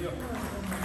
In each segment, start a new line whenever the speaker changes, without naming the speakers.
Yeah.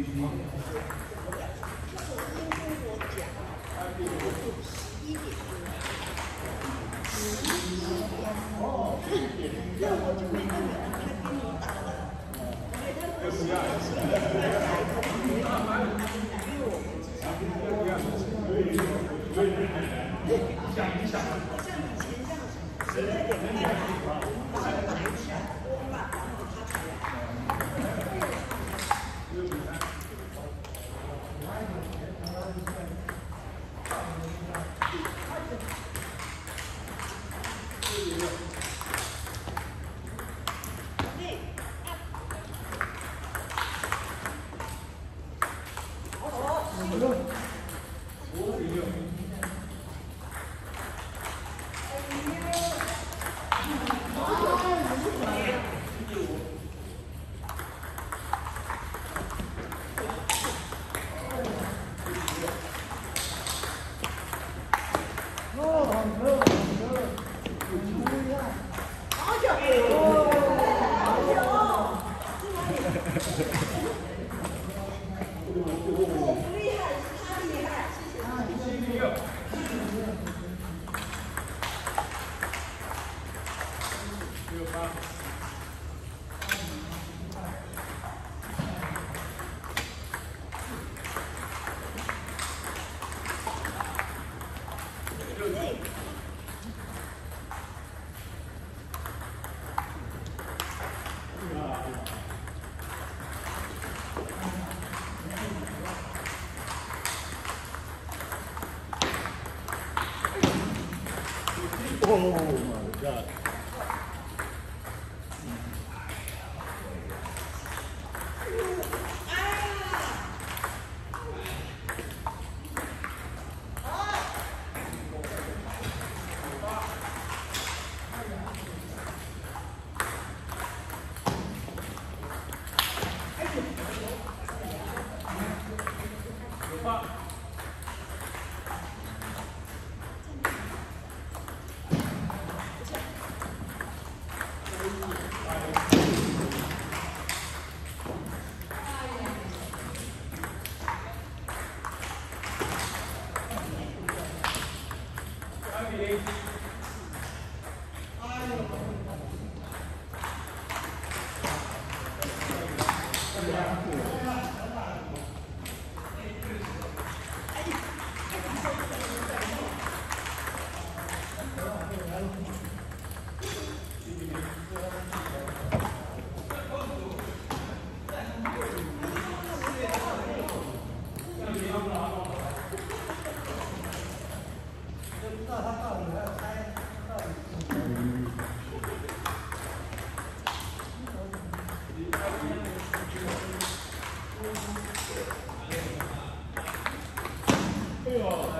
嗯，对，天跟我讲，他十一点优，十一点，那我就没办法他给你打了。呃，然后他十点、十一点，他要抬头，因，我不厉害，是他厉害。谢谢啊，
谢。
Oh my God. はい。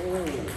Oh.